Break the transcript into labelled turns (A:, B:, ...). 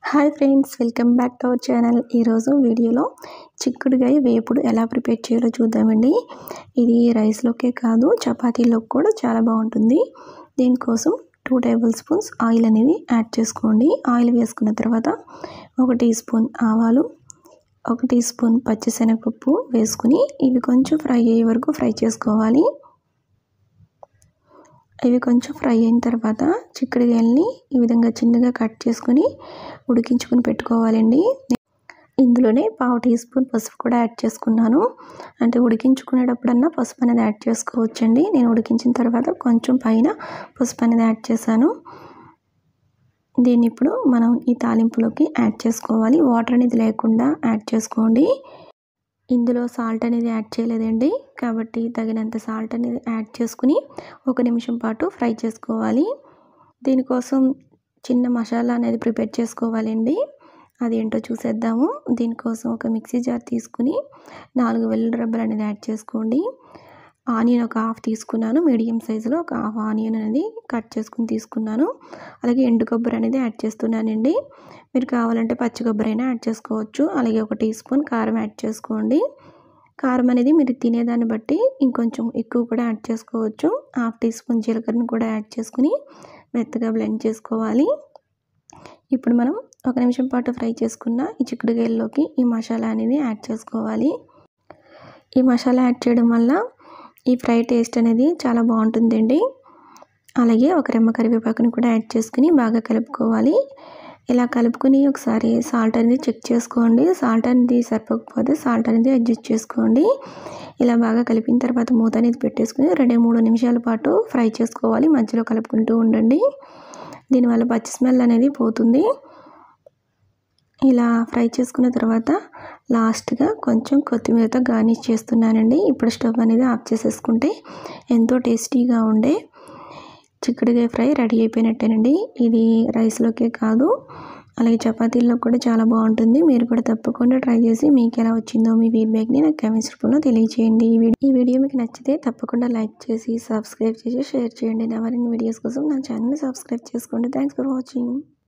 A: Hi friends welcome back to our channel. ఈరోజు వీడియోలో చిక్కుడుగాయ వేపుడు ఎలా ప్రిపేర్ చేయాలో చూద్దామండి. ఇది రైస్లోకే కాదు చపాతీలోకి కూడా చాలా బాగుంటుంది. దీనికోసం టూ టేబుల్ స్పూన్స్ ఆయిల్ అనేవి యాడ్ చేసుకోండి. ఆయిల్ వేసుకున్న తర్వాత ఒక టీ స్పూన్ ఆవాలు ఒక టీ స్పూన్ పచ్చిశనగపప్పు వేసుకుని ఇవి కొంచెం ఫ్రై అయ్యే వరకు ఫ్రై చేసుకోవాలి. ఇవి కొంచెం ఫ్రై అయిన తర్వాత చిక్కుడుకాయలని ఈ విధంగా చిన్నగా కట్ చేసుకొని ఉడికించుకొని పెట్టుకోవాలండి. ఇందులోనే పావు టీ స్పూన్ పసుపు కూడా యాడ్ చేసుకున్నాను. అంటే ఉడికించుకునేటప్పుడన్నా పసుపు అనేది యాడ్ చేసుకోవచ్చండి. నేను ఉడికించిన తర్వాత కొంచెం పైన పసుపు అనేది యాడ్ చేశాను. దీన్ని ఇప్పుడు మనం ఈ తాలింపులోకి యాడ్ చేసుకోవాలి. వాటర్ అనేది లేకుండా యాడ్ చేసుకోండి. ఇందులో సాల్ట్ అనేది యాడ్ చేయలేదండి. కాబట్టి తగినంత సాల్ట్ అనేది యాడ్ చేసుకుని ఒక నిమిషం పాటు ఫ్రై చేసుకోవాలి. దీనికోసం చిన్న మసాలా అనేది ప్రిపేర్ చేసుకోవాలండి. అదేంటో చూసేద్దాము. దీనికోసం ఒక మిక్సీ జార్ తీసుకుని నాలుగు వెల్లుల్లి రబ్బలు అనేది యాడ్ చేసుకోండి. ఆనియన్ ఒక హాఫ్ తీసుకున్నాను. మీడియం సైజులో ఒక హాఫ్ ఆనియన్ అనేది కట్ చేసుకుని తీసుకున్నాను. అలాగే ఎండు కొబ్బరి అనేది యాడ్ చేస్తున్నానండి. మీరు కావాలంటే పచ్చి కొబ్బరి అయినా యాడ్ చేసుకోవచ్చు. అలాగే ఒక టీ స్పూన్ కారం యాడ్ చేసుకోండి. కారం అనేది మీరు తినేదాన్ని బట్టి ఇంకొంచెం ఎక్కువ కూడా యాడ్ చేసుకోవచ్చు. హాఫ్ టీ స్పూన్ జీలకర్రను కూడా యాడ్ చేసుకుని మెత్తగా బ్లెండ్ చేసుకోవాలి. ఇప్పుడు మనం ఒక నిమిషం పాటు ఫ్రై చేసుకున్న ఈ చిక్కుడుకాయల్లోకి ఈ మసాలా అనేది యాడ్ చేసుకోవాలి. ఈ మసాలా యాడ్ చేయడం వల్ల ఈ ఫ్రై టేస్ట్ అనేది చాలా బాగుంటుందండి. అలాగే ఒక రెమ్మ కరివేపాకుని కూడా యాడ్ చేసుకుని బాగా కలుపుకోవాలి. ఇలా కలుపుకొని ఒకసారి సాల్ట్ అనేది చెక్ చేసుకోండి. సాల్ట్ అనేది సరిపోకపోతే సాల్ట్ అనేది అడ్జస్ట్ చేసుకోండి. ఇలా బాగా కలిపిన తర్వాత మూత అనేది పెట్టేసుకుని రెండు మూడు నిమిషాల పాటు ఫ్రై చేసుకోవాలి. మధ్యలో కలుపుకుంటూ ఉండండి. దీనివల్ల పచ్చి స్మెల్ అనేది పోతుంది. ఇలా ఫ్రై చేసుకున్న తర్వాత లాస్ట్గా కొంచెం కొత్తిమీరతో గార్నిష్ చేస్తున్నానండి. ఇప్పుడు స్టవ్ అనేది ఆఫ్ చేసేసుకుంటే ఎంతో టేస్టీగా ఉండే చిక్కుడుకాయ ఫ్రై రెడీ అయిపోయినట్టేనండి. ఇది రైస్లోకే కాదు అలాగే చపాతీల్లో కూడా చాలా బాగుంటుంది. మీరు కూడా తప్పకుండా ట్రై చేసి మీకు ఎలా వచ్చిందో మీ ఫీడ్బ్యాక్ని నాకు కామెంట్స్ రూపంలో తెలియజేయండి ఈ వీడియో మీకు నచ్చితే తప్పకుండా లైక్ చేసి సబ్స్క్రైబ్ చేసి షేర్ చేయండి. నా మరిన్ని వీడియోస్ కోసం నా ఛానల్ని సబ్స్క్రైబ్ చేసుకోండి. Thanks for watching.